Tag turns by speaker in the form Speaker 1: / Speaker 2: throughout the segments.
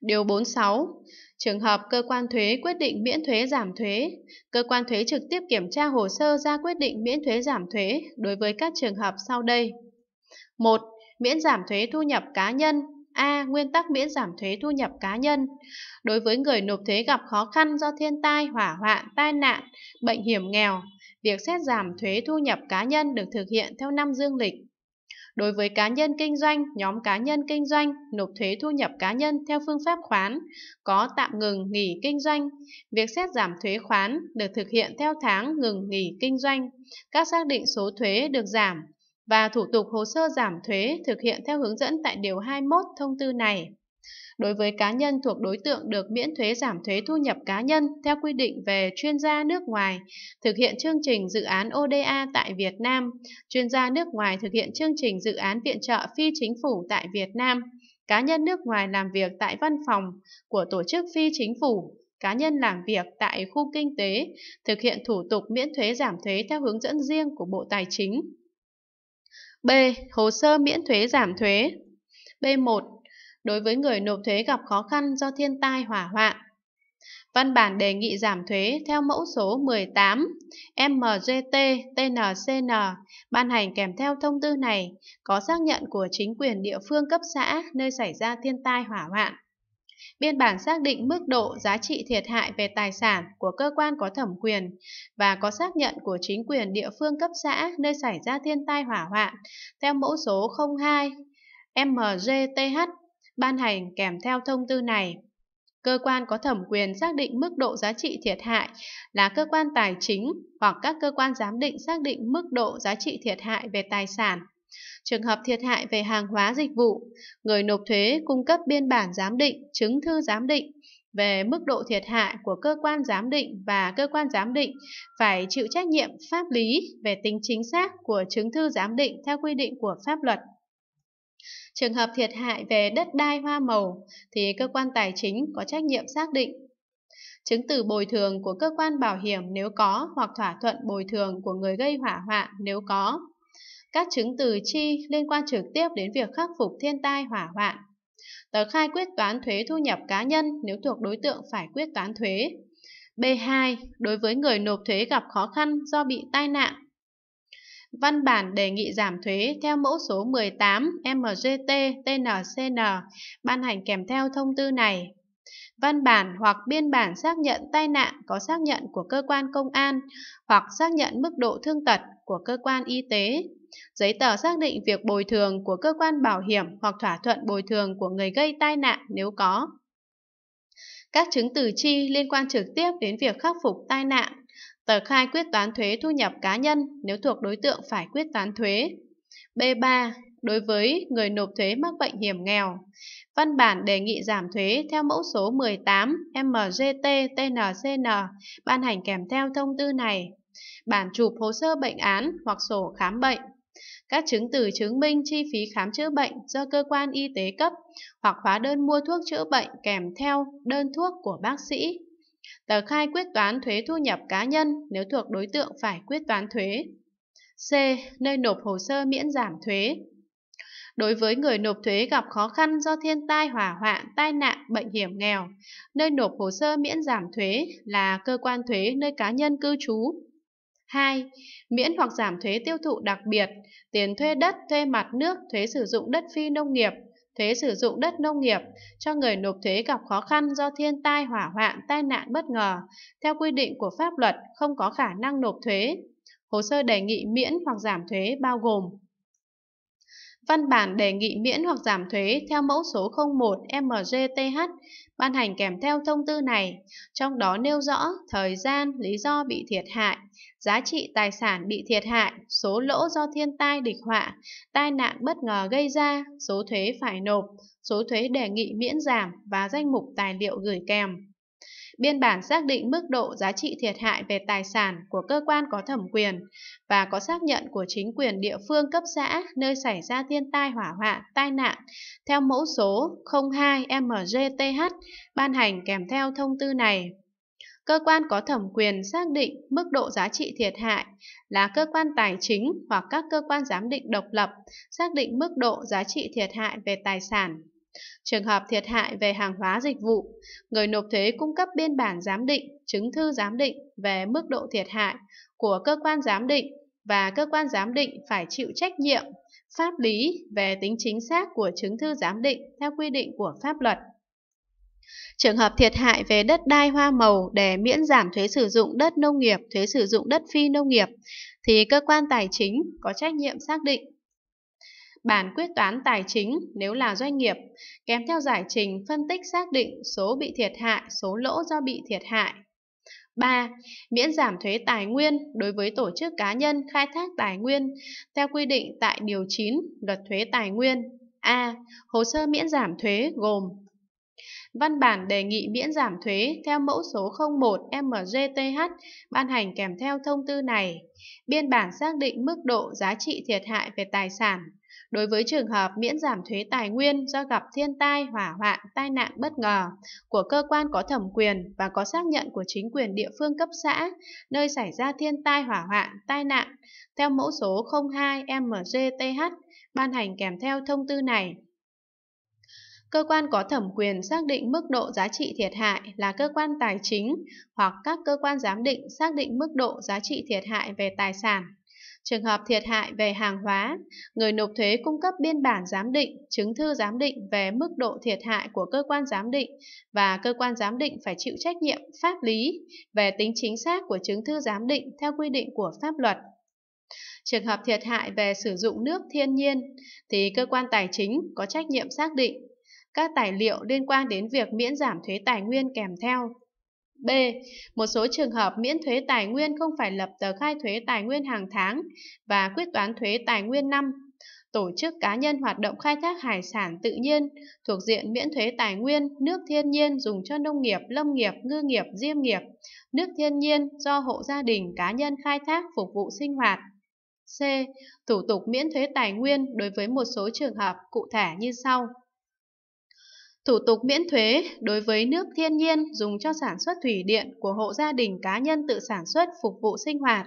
Speaker 1: Điều 46. Trường hợp cơ quan thuế quyết định miễn thuế giảm thuế, cơ quan thuế trực tiếp kiểm tra hồ sơ ra quyết định miễn thuế giảm thuế đối với các trường hợp sau đây. 1. Miễn giảm thuế thu nhập cá nhân A. Nguyên tắc miễn giảm thuế thu nhập cá nhân Đối với người nộp thuế gặp khó khăn do thiên tai, hỏa hoạn, tai nạn, bệnh hiểm nghèo, việc xét giảm thuế thu nhập cá nhân được thực hiện theo năm dương lịch. Đối với cá nhân kinh doanh, nhóm cá nhân kinh doanh nộp thuế thu nhập cá nhân theo phương pháp khoán, có tạm ngừng nghỉ kinh doanh. Việc xét giảm thuế khoán được thực hiện theo tháng ngừng nghỉ kinh doanh. Các xác định số thuế được giảm và thủ tục hồ sơ giảm thuế thực hiện theo hướng dẫn tại Điều 21 thông tư này. Đối với cá nhân thuộc đối tượng được miễn thuế giảm thuế thu nhập cá nhân theo quy định về chuyên gia nước ngoài thực hiện chương trình dự án ODA tại Việt Nam, chuyên gia nước ngoài thực hiện chương trình dự án viện trợ phi chính phủ tại Việt Nam, cá nhân nước ngoài làm việc tại văn phòng của tổ chức phi chính phủ, cá nhân làm việc tại khu kinh tế thực hiện thủ tục miễn thuế giảm thuế theo hướng dẫn riêng của Bộ Tài chính. B. Hồ sơ miễn thuế giảm thuế B1. Đối với người nộp thuế gặp khó khăn do thiên tai, hỏa hoạn Văn bản đề nghị giảm thuế theo mẫu số 18 MGT TNCN ban hành kèm theo thông tư này, có xác nhận của chính quyền địa phương cấp xã nơi xảy ra thiên tai, hỏa hoạn. Biên bản xác định mức độ, giá trị thiệt hại về tài sản của cơ quan có thẩm quyền và có xác nhận của chính quyền địa phương cấp xã nơi xảy ra thiên tai, hỏa hoạn theo mẫu số 02 MGTH ban hành kèm theo thông tư này. Cơ quan có thẩm quyền xác định mức độ giá trị thiệt hại là cơ quan tài chính hoặc các cơ quan giám định xác định mức độ giá trị thiệt hại về tài sản. Trường hợp thiệt hại về hàng hóa dịch vụ, người nộp thuế cung cấp biên bản giám định, chứng thư giám định về mức độ thiệt hại của cơ quan giám định và cơ quan giám định phải chịu trách nhiệm pháp lý về tính chính xác của chứng thư giám định theo quy định của pháp luật. Trường hợp thiệt hại về đất đai hoa màu thì cơ quan tài chính có trách nhiệm xác định. Chứng từ bồi thường của cơ quan bảo hiểm nếu có hoặc thỏa thuận bồi thường của người gây hỏa hoạn nếu có. Các chứng từ chi liên quan trực tiếp đến việc khắc phục thiên tai hỏa hoạn. Tờ khai quyết toán thuế thu nhập cá nhân nếu thuộc đối tượng phải quyết toán thuế. B2. Đối với người nộp thuế gặp khó khăn do bị tai nạn Văn bản đề nghị giảm thuế theo mẫu số 18 MGT TNCN ban hành kèm theo thông tư này. Văn bản hoặc biên bản xác nhận tai nạn có xác nhận của cơ quan công an hoặc xác nhận mức độ thương tật của cơ quan y tế. Giấy tờ xác định việc bồi thường của cơ quan bảo hiểm hoặc thỏa thuận bồi thường của người gây tai nạn nếu có. Các chứng từ chi liên quan trực tiếp đến việc khắc phục tai nạn Tờ khai quyết toán thuế thu nhập cá nhân nếu thuộc đối tượng phải quyết toán thuế. B3. Đối với người nộp thuế mắc bệnh hiểm nghèo, văn bản đề nghị giảm thuế theo mẫu số 18 MGT TNCN ban hành kèm theo thông tư này. Bản chụp hồ sơ bệnh án hoặc sổ khám bệnh. Các chứng từ chứng minh chi phí khám chữa bệnh do cơ quan y tế cấp hoặc hóa đơn mua thuốc chữa bệnh kèm theo đơn thuốc của bác sĩ Tờ khai quyết toán thuế thu nhập cá nhân nếu thuộc đối tượng phải quyết toán thuế. C. Nơi nộp hồ sơ miễn giảm thuế. Đối với người nộp thuế gặp khó khăn do thiên tai hỏa hoạn, tai nạn, bệnh hiểm nghèo, nơi nộp hồ sơ miễn giảm thuế là cơ quan thuế nơi cá nhân cư trú. 2. Miễn hoặc giảm thuế tiêu thụ đặc biệt, tiền thuê đất, thuê mặt nước, thuế sử dụng đất phi nông nghiệp, thuế sử dụng đất nông nghiệp cho người nộp thuế gặp khó khăn do thiên tai hỏa hoạn, tai nạn bất ngờ, theo quy định của pháp luật không có khả năng nộp thuế. Hồ sơ đề nghị miễn hoặc giảm thuế bao gồm Văn bản đề nghị miễn hoặc giảm thuế theo mẫu số 01 MGTH ban hành kèm theo thông tư này, trong đó nêu rõ thời gian, lý do bị thiệt hại, giá trị tài sản bị thiệt hại, số lỗ do thiên tai địch họa, tai nạn bất ngờ gây ra, số thuế phải nộp, số thuế đề nghị miễn giảm và danh mục tài liệu gửi kèm. Biên bản xác định mức độ giá trị thiệt hại về tài sản của cơ quan có thẩm quyền và có xác nhận của chính quyền địa phương cấp xã nơi xảy ra thiên tai hỏa hoạn, tai nạn theo mẫu số 02 MGTH ban hành kèm theo thông tư này. Cơ quan có thẩm quyền xác định mức độ giá trị thiệt hại là cơ quan tài chính hoặc các cơ quan giám định độc lập xác định mức độ giá trị thiệt hại về tài sản. Trường hợp thiệt hại về hàng hóa dịch vụ, người nộp thuế cung cấp biên bản giám định, chứng thư giám định về mức độ thiệt hại của cơ quan giám định và cơ quan giám định phải chịu trách nhiệm pháp lý về tính chính xác của chứng thư giám định theo quy định của pháp luật. Trường hợp thiệt hại về đất đai hoa màu để miễn giảm thuế sử dụng đất nông nghiệp, thuế sử dụng đất phi nông nghiệp thì cơ quan tài chính có trách nhiệm xác định bản quyết toán tài chính nếu là doanh nghiệp, kèm theo giải trình phân tích xác định số bị thiệt hại, số lỗ do bị thiệt hại. 3. Miễn giảm thuế tài nguyên đối với tổ chức cá nhân khai thác tài nguyên theo quy định tại Điều 9 Luật Thuế Tài nguyên. A. Hồ sơ miễn giảm thuế gồm Văn bản đề nghị miễn giảm thuế theo mẫu số 01 MGTH ban hành kèm theo thông tư này, biên bản xác định mức độ giá trị thiệt hại về tài sản Đối với trường hợp miễn giảm thuế tài nguyên do gặp thiên tai, hỏa hoạn, tai nạn bất ngờ của cơ quan có thẩm quyền và có xác nhận của chính quyền địa phương cấp xã nơi xảy ra thiên tai, hỏa hoạn, tai nạn theo mẫu số 02 MGTH ban hành kèm theo thông tư này. Cơ quan có thẩm quyền xác định mức độ giá trị thiệt hại là cơ quan tài chính hoặc các cơ quan giám định xác định mức độ giá trị thiệt hại về tài sản Trường hợp thiệt hại về hàng hóa, người nộp thuế cung cấp biên bản giám định, chứng thư giám định về mức độ thiệt hại của cơ quan giám định và cơ quan giám định phải chịu trách nhiệm pháp lý về tính chính xác của chứng thư giám định theo quy định của pháp luật. Trường hợp thiệt hại về sử dụng nước thiên nhiên thì cơ quan tài chính có trách nhiệm xác định các tài liệu liên quan đến việc miễn giảm thuế tài nguyên kèm theo B. Một số trường hợp miễn thuế tài nguyên không phải lập tờ khai thuế tài nguyên hàng tháng và quyết toán thuế tài nguyên năm. Tổ chức cá nhân hoạt động khai thác hải sản tự nhiên thuộc diện miễn thuế tài nguyên nước thiên nhiên dùng cho nông nghiệp, lâm nghiệp, ngư nghiệp, diêm nghiệp, nước thiên nhiên do hộ gia đình cá nhân khai thác phục vụ sinh hoạt. C. Thủ tục miễn thuế tài nguyên đối với một số trường hợp cụ thể như sau. Thủ tục miễn thuế đối với nước thiên nhiên dùng cho sản xuất thủy điện của hộ gia đình cá nhân tự sản xuất phục vụ sinh hoạt.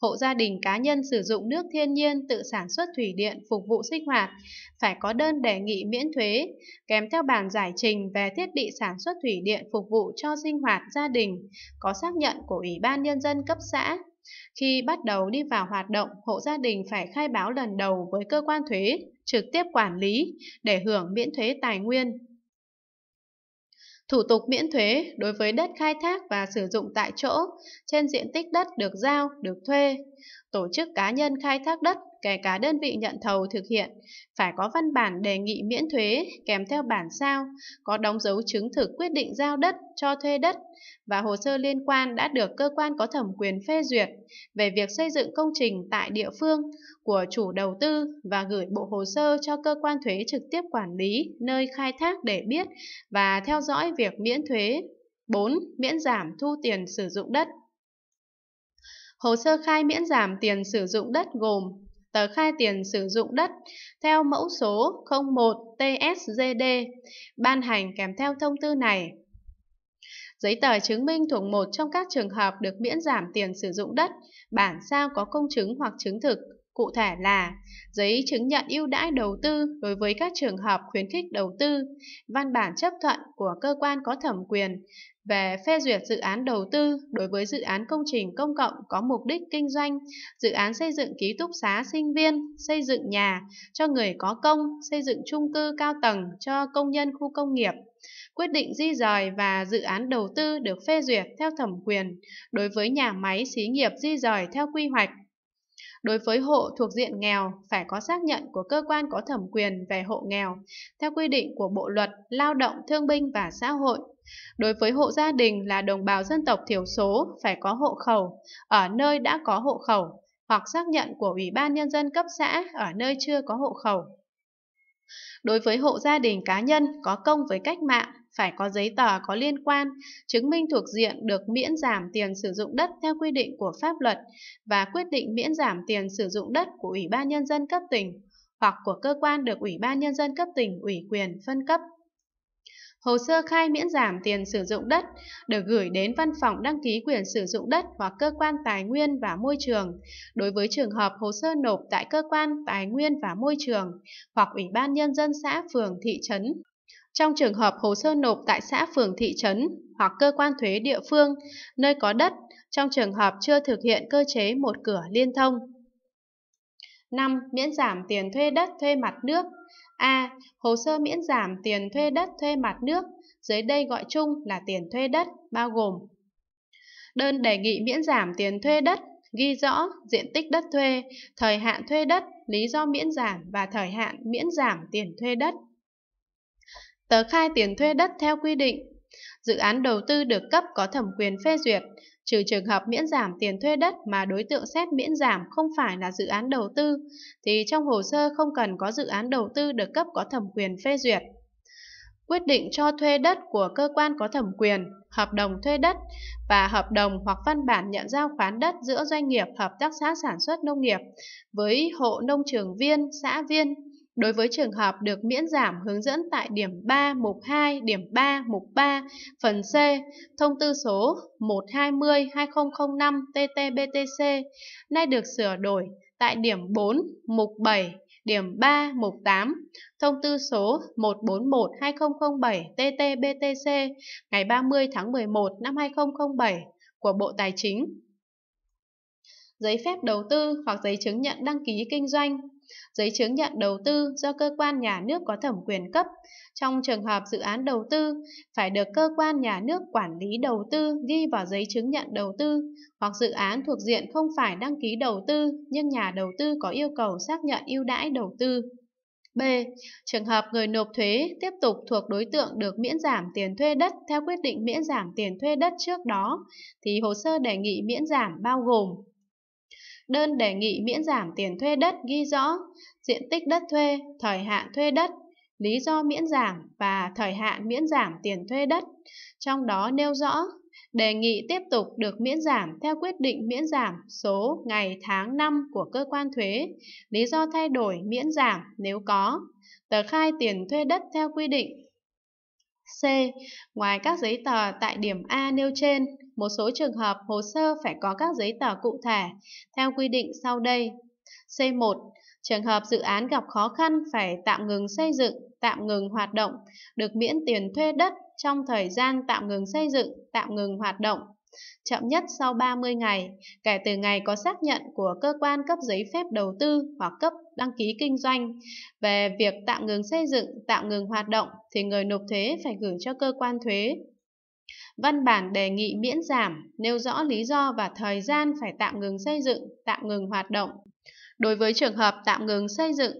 Speaker 1: Hộ gia đình cá nhân sử dụng nước thiên nhiên tự sản xuất thủy điện phục vụ sinh hoạt phải có đơn đề nghị miễn thuế kèm theo bản giải trình về thiết bị sản xuất thủy điện phục vụ cho sinh hoạt gia đình có xác nhận của Ủy ban Nhân dân cấp xã. Khi bắt đầu đi vào hoạt động, hộ gia đình phải khai báo lần đầu với cơ quan thuế trực tiếp quản lý để hưởng miễn thuế tài nguyên. Thủ tục miễn thuế đối với đất khai thác và sử dụng tại chỗ trên diện tích đất được giao, được thuê. Tổ chức cá nhân khai thác đất, kể cả đơn vị nhận thầu thực hiện, phải có văn bản đề nghị miễn thuế kèm theo bản sao, có đóng dấu chứng thực quyết định giao đất, cho thuê đất và hồ sơ liên quan đã được cơ quan có thẩm quyền phê duyệt về việc xây dựng công trình tại địa phương của chủ đầu tư và gửi bộ hồ sơ cho cơ quan thuế trực tiếp quản lý nơi khai thác để biết và theo dõi việc miễn thuế. 4. Miễn giảm thu tiền sử dụng đất Hồ sơ khai miễn giảm tiền sử dụng đất gồm tờ khai tiền sử dụng đất theo mẫu số 01 TSGD ban hành kèm theo thông tư này. Giấy tờ chứng minh thuộc một trong các trường hợp được miễn giảm tiền sử dụng đất, bản sao có công chứng hoặc chứng thực, cụ thể là giấy chứng nhận ưu đãi đầu tư đối với các trường hợp khuyến khích đầu tư, văn bản chấp thuận của cơ quan có thẩm quyền về phê duyệt dự án đầu tư đối với dự án công trình công cộng có mục đích kinh doanh, dự án xây dựng ký túc xá sinh viên, xây dựng nhà cho người có công, xây dựng chung cư cao tầng cho công nhân khu công nghiệp, quyết định di rời và dự án đầu tư được phê duyệt theo thẩm quyền đối với nhà máy xí nghiệp di rời theo quy hoạch. Đối với hộ thuộc diện nghèo, phải có xác nhận của cơ quan có thẩm quyền về hộ nghèo, theo quy định của Bộ luật Lao động Thương binh và Xã hội. Đối với hộ gia đình là đồng bào dân tộc thiểu số, phải có hộ khẩu ở nơi đã có hộ khẩu hoặc xác nhận của Ủy ban Nhân dân cấp xã ở nơi chưa có hộ khẩu. Đối với hộ gia đình cá nhân có công với cách mạng phải có giấy tờ có liên quan, chứng minh thuộc diện được miễn giảm tiền sử dụng đất theo quy định của pháp luật và quyết định miễn giảm tiền sử dụng đất của Ủy ban Nhân dân cấp tỉnh hoặc của cơ quan được Ủy ban Nhân dân cấp tỉnh ủy quyền phân cấp. Hồ sơ khai miễn giảm tiền sử dụng đất được gửi đến văn phòng đăng ký quyền sử dụng đất hoặc cơ quan tài nguyên và môi trường đối với trường hợp hồ sơ nộp tại cơ quan tài nguyên và môi trường hoặc ủy ban nhân dân xã phường thị trấn trong trường hợp hồ sơ nộp tại xã phường thị trấn hoặc cơ quan thuế địa phương nơi có đất trong trường hợp chưa thực hiện cơ chế một cửa liên thông. 5. Miễn giảm tiền thuê đất thuê mặt nước A. Hồ sơ miễn giảm tiền thuê đất thuê mặt nước, dưới đây gọi chung là tiền thuê đất, bao gồm Đơn đề nghị miễn giảm tiền thuê đất, ghi rõ diện tích đất thuê, thời hạn thuê đất, lý do miễn giảm và thời hạn miễn giảm tiền thuê đất. Tờ khai tiền thuê đất theo quy định. Dự án đầu tư được cấp có thẩm quyền phê duyệt, trừ trường hợp miễn giảm tiền thuê đất mà đối tượng xét miễn giảm không phải là dự án đầu tư, thì trong hồ sơ không cần có dự án đầu tư được cấp có thẩm quyền phê duyệt. Quyết định cho thuê đất của cơ quan có thẩm quyền, hợp đồng thuê đất và hợp đồng hoặc văn bản nhận giao khoán đất giữa doanh nghiệp hợp tác xã sản xuất nông nghiệp với hộ nông trường viên, xã viên Đối với trường hợp được miễn giảm hướng dẫn tại điểm 3 mục 2, điểm 3 mục 3, phần C, thông tư số 120-2005 TT-BTC, nay được sửa đổi tại điểm 4 mục 7, điểm 3 mục 8, thông tư số 141-2007 TT-BTC ngày 30 tháng 11 năm 2007 của Bộ Tài chính. Giấy phép đầu tư hoặc giấy chứng nhận đăng ký kinh doanh giấy chứng nhận đầu tư do cơ quan nhà nước có thẩm quyền cấp. Trong trường hợp dự án đầu tư, phải được cơ quan nhà nước quản lý đầu tư ghi vào giấy chứng nhận đầu tư, hoặc dự án thuộc diện không phải đăng ký đầu tư nhưng nhà đầu tư có yêu cầu xác nhận ưu đãi đầu tư. B. Trường hợp người nộp thuế tiếp tục thuộc đối tượng được miễn giảm tiền thuê đất theo quyết định miễn giảm tiền thuê đất trước đó, thì hồ sơ đề nghị miễn giảm bao gồm Đơn đề nghị miễn giảm tiền thuê đất ghi rõ diện tích đất thuê, thời hạn thuê đất, lý do miễn giảm và thời hạn miễn giảm tiền thuê đất. Trong đó nêu rõ đề nghị tiếp tục được miễn giảm theo quyết định miễn giảm số ngày tháng năm của cơ quan thuế, lý do thay đổi miễn giảm nếu có, tờ khai tiền thuê đất theo quy định. C. Ngoài các giấy tờ tại điểm A nêu trên, một số trường hợp hồ sơ phải có các giấy tờ cụ thể theo quy định sau đây. C1. Trường hợp dự án gặp khó khăn phải tạm ngừng xây dựng, tạm ngừng hoạt động, được miễn tiền thuê đất trong thời gian tạm ngừng xây dựng, tạm ngừng hoạt động, chậm nhất sau 30 ngày, kể từ ngày có xác nhận của cơ quan cấp giấy phép đầu tư hoặc cấp đăng ký kinh doanh về việc tạm ngừng xây dựng, tạm ngừng hoạt động thì người nộp thuế phải gửi cho cơ quan thuế Văn bản đề nghị miễn giảm, nêu rõ lý do và thời gian phải tạm ngừng xây dựng, tạm ngừng hoạt động. Đối với trường hợp tạm ngừng xây dựng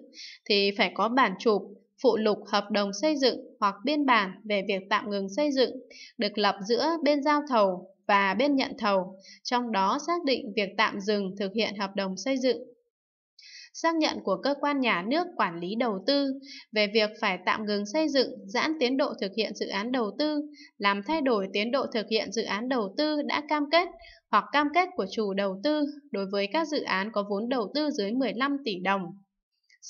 Speaker 1: thì phải có bản chụp, phụ lục hợp đồng xây dựng hoặc biên bản về việc tạm ngừng xây dựng được lập giữa bên giao thầu và bên nhận thầu, trong đó xác định việc tạm dừng thực hiện hợp đồng xây dựng xác nhận của cơ quan nhà nước quản lý đầu tư về việc phải tạm ngừng xây dựng, giãn tiến độ thực hiện dự án đầu tư, làm thay đổi tiến độ thực hiện dự án đầu tư đã cam kết hoặc cam kết của chủ đầu tư đối với các dự án có vốn đầu tư dưới 15 tỷ đồng.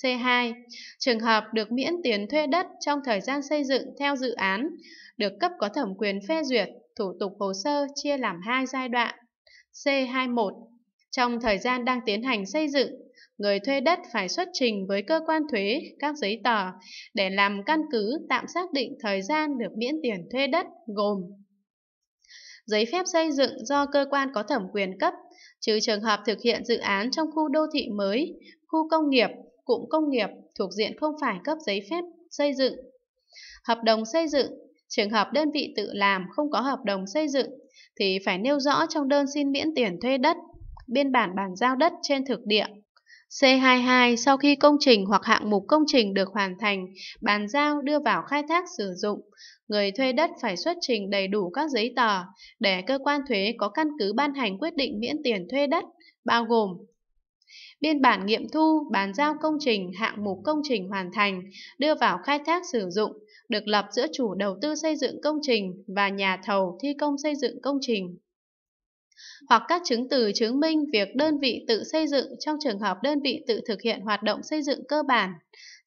Speaker 1: C2. Trường hợp được miễn tiền thuê đất trong thời gian xây dựng theo dự án, được cấp có thẩm quyền phê duyệt, thủ tục hồ sơ chia làm hai giai đoạn. C21. Trong thời gian đang tiến hành xây dựng, người thuê đất phải xuất trình với cơ quan thuế các giấy tờ để làm căn cứ tạm xác định thời gian được miễn tiền thuê đất gồm giấy phép xây dựng do cơ quan có thẩm quyền cấp, trừ trường hợp thực hiện dự án trong khu đô thị mới, khu công nghiệp, cụm công nghiệp thuộc diện không phải cấp giấy phép xây dựng. Hợp đồng xây dựng, trường hợp đơn vị tự làm không có hợp đồng xây dựng thì phải nêu rõ trong đơn xin miễn tiền thuê đất, biên bản bàn giao đất trên thực địa C22 sau khi công trình hoặc hạng mục công trình được hoàn thành, bàn giao đưa vào khai thác sử dụng, người thuê đất phải xuất trình đầy đủ các giấy tờ để cơ quan thuế có căn cứ ban hành quyết định miễn tiền thuê đất, bao gồm biên bản nghiệm thu, bàn giao công trình, hạng mục công trình hoàn thành, đưa vào khai thác sử dụng, được lập giữa chủ đầu tư xây dựng công trình và nhà thầu thi công xây dựng công trình hoặc các chứng từ chứng minh việc đơn vị tự xây dựng trong trường hợp đơn vị tự thực hiện hoạt động xây dựng cơ bản.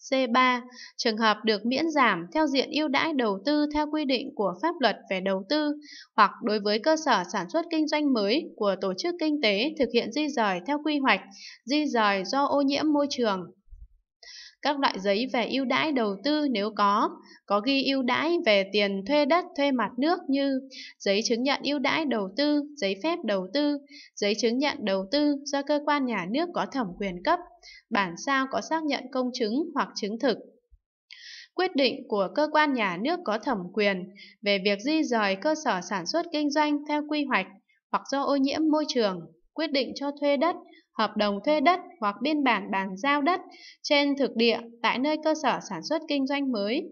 Speaker 1: C3. Trường hợp được miễn giảm theo diện ưu đãi đầu tư theo quy định của pháp luật về đầu tư hoặc đối với cơ sở sản xuất kinh doanh mới của tổ chức kinh tế thực hiện di rời theo quy hoạch, di rời do ô nhiễm môi trường các loại giấy về ưu đãi đầu tư nếu có, có ghi ưu đãi về tiền thuê đất, thuê mặt nước như giấy chứng nhận ưu đãi đầu tư, giấy phép đầu tư, giấy chứng nhận đầu tư do cơ quan nhà nước có thẩm quyền cấp, bản sao có xác nhận công chứng hoặc chứng thực. Quyết định của cơ quan nhà nước có thẩm quyền về việc di rời cơ sở sản xuất kinh doanh theo quy hoạch hoặc do ô nhiễm môi trường, quyết định cho thuê đất, hợp đồng thuê đất hoặc biên bản bàn giao đất trên thực địa tại nơi cơ sở sản xuất kinh doanh mới.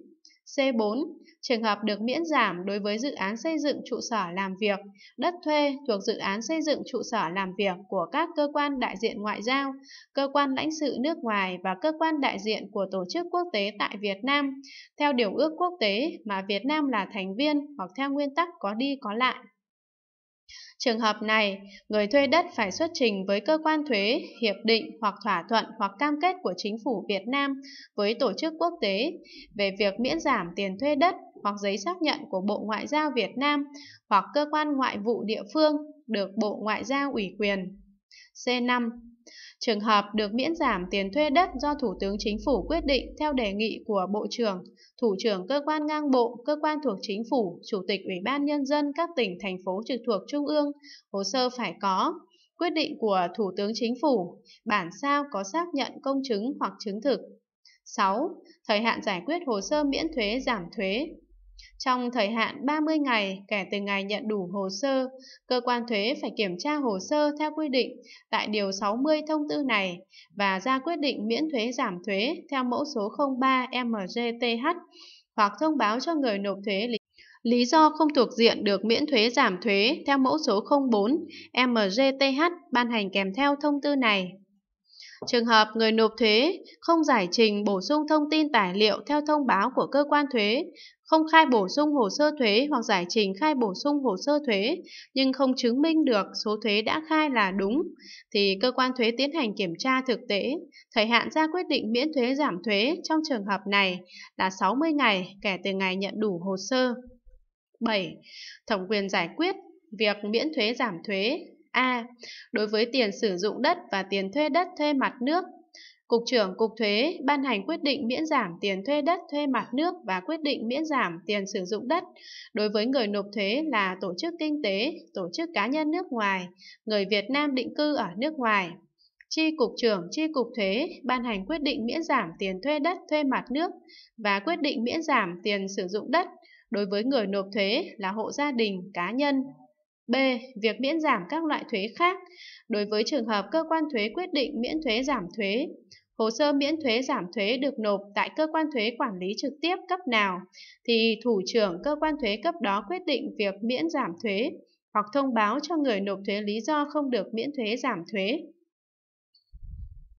Speaker 1: C4. Trường hợp được miễn giảm đối với dự án xây dựng trụ sở làm việc, đất thuê thuộc dự án xây dựng trụ sở làm việc của các cơ quan đại diện ngoại giao, cơ quan lãnh sự nước ngoài và cơ quan đại diện của tổ chức quốc tế tại Việt Nam, theo điều ước quốc tế mà Việt Nam là thành viên hoặc theo nguyên tắc có đi có lại. Trường hợp này, người thuê đất phải xuất trình với cơ quan thuế, hiệp định hoặc thỏa thuận hoặc cam kết của chính phủ Việt Nam với tổ chức quốc tế về việc miễn giảm tiền thuê đất hoặc giấy xác nhận của Bộ Ngoại giao Việt Nam hoặc cơ quan ngoại vụ địa phương được Bộ Ngoại giao ủy quyền. C5. Trường hợp được miễn giảm tiền thuê đất do Thủ tướng Chính phủ quyết định theo đề nghị của Bộ trưởng, Thủ trưởng cơ quan ngang bộ, cơ quan thuộc Chính phủ, Chủ tịch Ủy ban Nhân dân các tỉnh, thành phố trực thuộc Trung ương, hồ sơ phải có, quyết định của Thủ tướng Chính phủ, bản sao có xác nhận công chứng hoặc chứng thực. 6. Thời hạn giải quyết hồ sơ miễn thuế giảm thuế trong thời hạn 30 ngày kể từ ngày nhận đủ hồ sơ, cơ quan thuế phải kiểm tra hồ sơ theo quy định tại Điều 60 thông tư này và ra quyết định miễn thuế giảm thuế theo mẫu số 03 MGTH hoặc thông báo cho người nộp thuế lý, lý do không thuộc diện được miễn thuế giảm thuế theo mẫu số 04 MGTH ban hành kèm theo thông tư này. Trường hợp người nộp thuế không giải trình bổ sung thông tin tài liệu theo thông báo của cơ quan thuế, không khai bổ sung hồ sơ thuế hoặc giải trình khai bổ sung hồ sơ thuế nhưng không chứng minh được số thuế đã khai là đúng, thì cơ quan thuế tiến hành kiểm tra thực tế. Thời hạn ra quyết định miễn thuế giảm thuế trong trường hợp này là 60 ngày kể từ ngày nhận đủ hồ sơ. 7. Thẩm quyền giải quyết việc miễn thuế giảm thuế A. Đối với tiền sử dụng đất và tiền thuê đất thuê mặt nước Cục trưởng Cục Thuế ban hành quyết định miễn giảm tiền thuê đất thuê mặt nước và quyết định miễn giảm tiền sử dụng đất đối với người nộp thuế là tổ chức kinh tế, tổ chức cá nhân nước ngoài, người Việt Nam định cư ở nước ngoài. Chi Cục trưởng Chi Cục Thuế ban hành quyết định miễn giảm tiền thuê đất thuê mặt nước và quyết định miễn giảm tiền sử dụng đất đối với người nộp thuế là hộ gia đình, cá nhân. B. Việc miễn giảm các loại thuế khác đối với trường hợp cơ quan thuế quyết định miễn thuế giảm thuế, hồ sơ miễn thuế giảm thuế được nộp tại cơ quan thuế quản lý trực tiếp cấp nào, thì thủ trưởng cơ quan thuế cấp đó quyết định việc miễn giảm thuế hoặc thông báo cho người nộp thuế lý do không được miễn thuế giảm thuế.